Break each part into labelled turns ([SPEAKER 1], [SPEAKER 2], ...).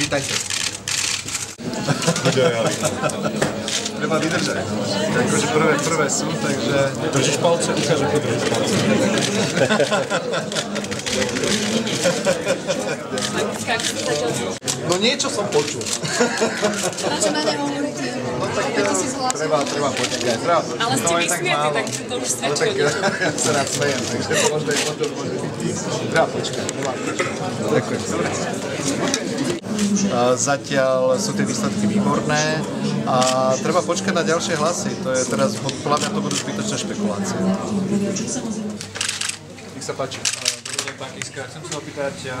[SPEAKER 1] Vítajte. Treba vydržať. Akože prvé, prvé sú, takže...
[SPEAKER 2] Držíš palce? Ukáž, ako držíš palce.
[SPEAKER 1] No niečo som počul. No tak? Treba, treba počkať. Treba,
[SPEAKER 3] Ale ste
[SPEAKER 1] je tak
[SPEAKER 3] vysmiatí,
[SPEAKER 1] málo.
[SPEAKER 3] tak to už svedčí
[SPEAKER 1] tak
[SPEAKER 3] o niečom.
[SPEAKER 1] ja sa rád smejem, takže možno, možno, môže byť. Treba počkať. Treba počkať. Ďakujem. Zatiaľ sú tie výsledky výborné a treba počkať na ďalšie hlasy. To je teraz, podľa mňa to budú zbytočné špekulácie. Nech sa páči.
[SPEAKER 4] Pán Kiska. Chcem sa opýtať, ja,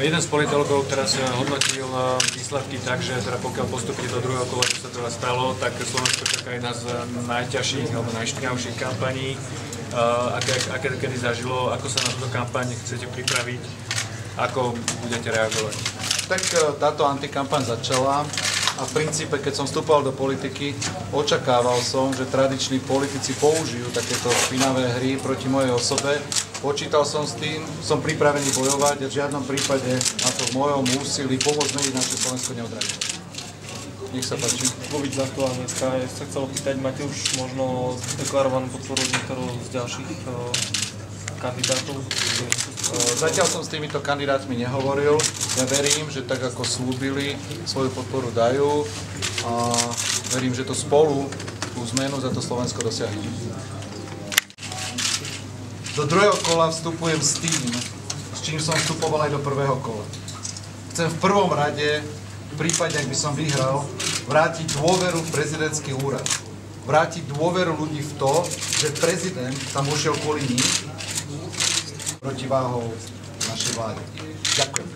[SPEAKER 4] jeden z politologov teraz eh, hodnotil eh, výsledky tak, že teda pokiaľ postupíte do druhého kola, čo sa teda stalo, tak Slovensko čaká jedna z najťažších alebo najšpinavších kampaní. Aké, aké kedy zažilo, ako sa na túto kampaň chcete pripraviť, ako budete reagovať?
[SPEAKER 1] Tak e, táto antikampaň začala a v princípe, keď som vstupoval do politiky, očakával som, že tradiční politici použijú takéto špinavé hry proti mojej osobe. Počítal som s tým, som pripravený bojovať a v žiadnom prípade na to v mojom úsilí pomôcť zmeniť naše Slovensko neodradí. Nech sa páči.
[SPEAKER 2] Vôbec z aktuálne ja sa chcel opýtať, máte už možno deklarovanú podporu niektorého z ďalších eh, kandidátov?
[SPEAKER 1] E, Zatiaľ som s týmito kandidátmi nehovoril. Ja verím, že tak ako slúbili, svoju podporu dajú a verím, že to spolu, tú zmenu za to Slovensko dosiahnu. Do druhého kola vstupujem s tým, s čím som vstupoval aj do prvého kola. Chcem v prvom rade, v prípade, ak by som vyhral, vrátiť dôveru v prezidentský úrad. Vrátiť dôveru ľudí v to, že prezident tam ušiel kvôli nich, protiváhou našej vláde. Ďakujem.